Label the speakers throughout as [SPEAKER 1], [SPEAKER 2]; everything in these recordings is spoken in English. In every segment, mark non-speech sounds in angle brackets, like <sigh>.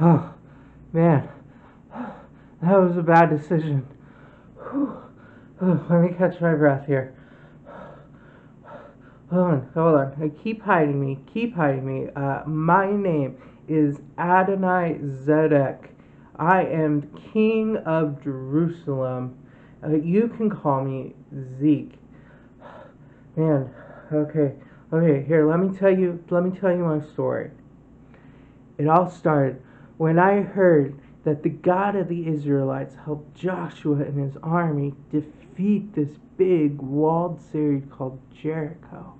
[SPEAKER 1] Oh, man. That was a bad decision. Let me catch my breath here. Hold on, hold on. Keep hiding me. Keep hiding me. Uh, my name is Adonai Zedek. I am King of Jerusalem. Uh, you can call me Zeke. Man, okay, okay. Here, let me tell you. Let me tell you my story. It all started when I heard that the God of the Israelites helped Joshua and his army defeat this big walled city called Jericho.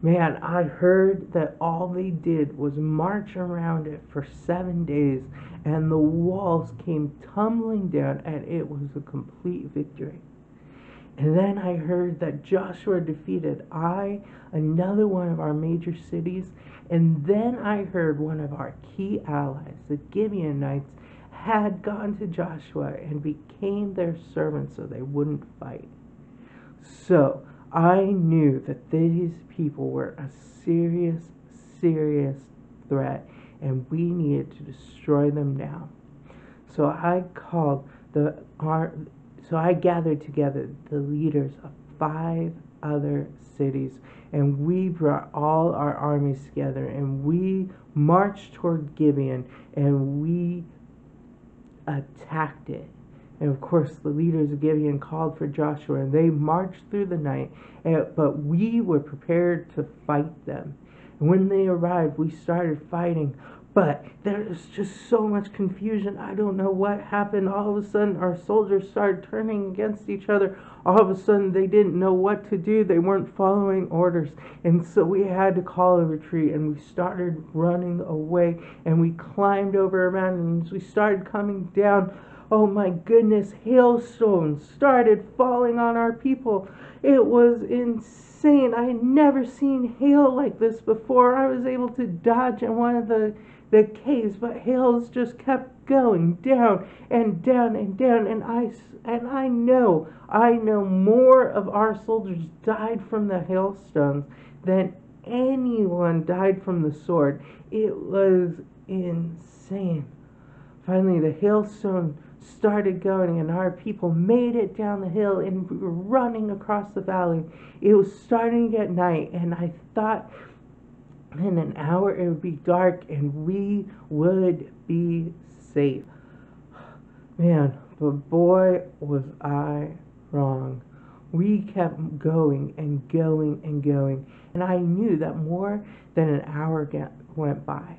[SPEAKER 1] Man, I heard that all they did was march around it for seven days and the walls came tumbling down and it was a complete victory. And then I heard that Joshua defeated Ai, another one of our major cities. And then I heard one of our key allies, the Gibeonites, had gone to Joshua and became their servants so they wouldn't fight. So I knew that these people were a serious, serious threat and we needed to destroy them now. So I called the so I gathered together the leaders of five other cities and we brought all our armies together and we marched toward Gibeon and we attacked it. And of course, the leaders of Gibeon called for Joshua, and they marched through the night. But we were prepared to fight them. And when they arrived, we started fighting. But there is just so much confusion. I don't know what happened. All of a sudden, our soldiers started turning against each other. All of a sudden, they didn't know what to do. They weren't following orders. And so we had to call a retreat and we started running away. And we climbed over a mountain. And as we started coming down, oh my goodness, hailstones started falling on our people. It was insane. I had never seen hail like this before. I was able to dodge in one of the the caves, but hills just kept going down and down and down. And I and I know, I know more of our soldiers died from the hailstones than anyone died from the sword. It was insane. Finally, the hailstone started going, and our people made it down the hill and we were running across the valley. It was starting get night, and I thought in an hour it would be dark and we would be safe. Man, but boy, was I wrong. We kept going and going and going, and I knew that more than an hour went by.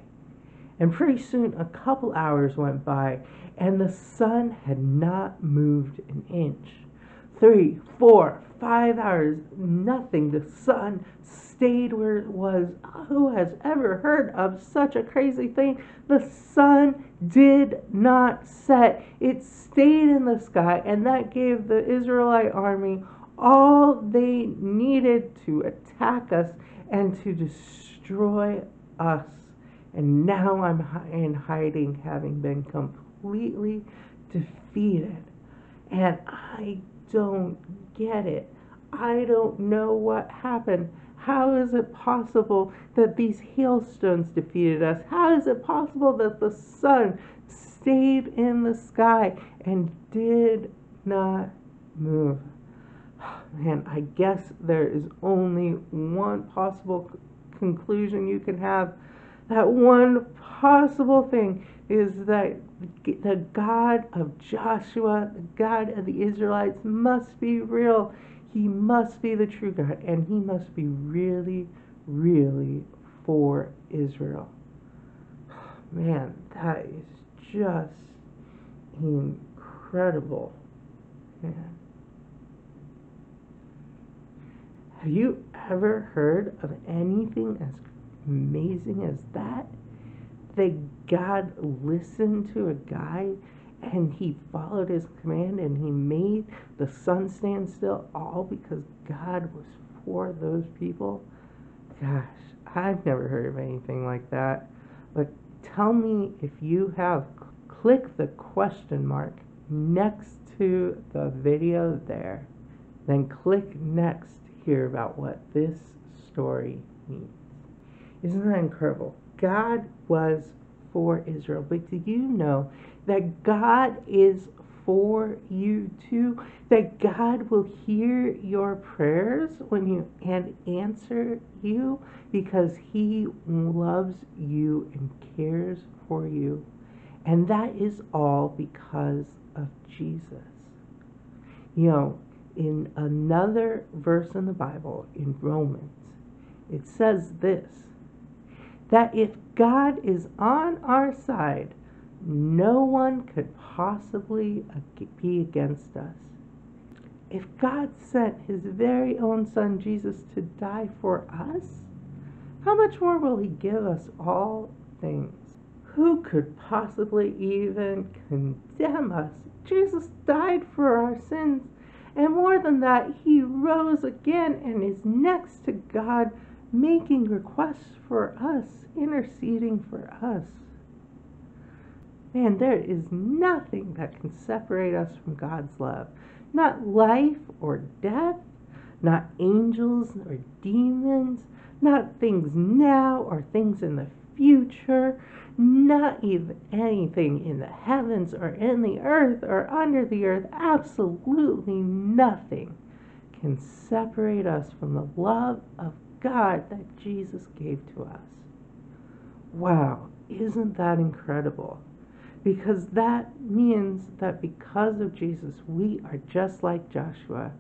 [SPEAKER 1] And pretty soon, a couple hours went by, and the sun had not moved an inch. Three, four, five hours, nothing. The sun stayed where it was. Who has ever heard of such a crazy thing? The sun did not set, it stayed in the sky, and that gave the Israelite army all they needed to attack us and to destroy us. And now I'm in hiding, having been completely defeated. And I don't get it. I don't know what happened. How is it possible that these hailstones defeated us? How is it possible that the sun stayed in the sky and did not move? <sighs> Man, I guess there is only one possible conclusion you can have. That one possible thing is that the God of Joshua, the God of the Israelites, must be real. He must be the true God, and he must be really, really for Israel. <sighs> Man, that is just incredible. Man. Have you ever heard of anything as amazing as that? That God listened to a guy and he followed his command and he made the sun stand still all because God was for those people. Gosh, I've never heard of anything like that. But tell me if you have click the question mark next to the video there. Then click next to hear about what this story means. Isn't that incredible? God was for Israel, but do you know that God is for you too? That God will hear your prayers when you and answer you because He loves you and cares for you. And that is all because of Jesus. You know, in another verse in the Bible, in Romans, it says this that if God is on our side, no one could possibly be against us. If God sent his very own Son Jesus to die for us, how much more will he give us all things? Who could possibly even condemn us? Jesus died for our sins, and more than that, he rose again and is next to God, making requests for us, interceding for us. Man, there is nothing that can separate us from God's love. Not life or death, not angels or demons, not things now or things in the future, not even anything in the heavens or in the earth or under the earth. Absolutely nothing can separate us from the love of God that Jesus gave to us. Wow, isn't that incredible? because that means that because of Jesus, we are just like Joshua.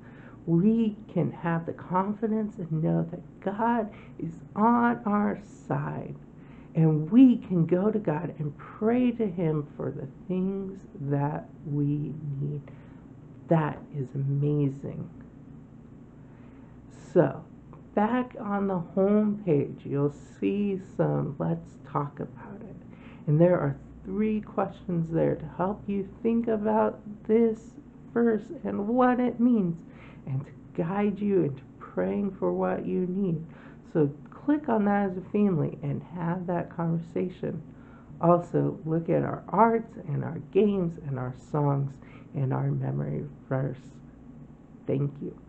[SPEAKER 1] We can have the confidence and know that God is on our side. And we can go to God and pray to Him for the things that we need. That is amazing. So, back on the home page, you'll see some let's talk about it. And there are three questions there to help you think about this verse and what it means and to guide you into praying for what you need. So click on that as a family and have that conversation. Also, look at our arts and our games and our songs and our memory verse. Thank you.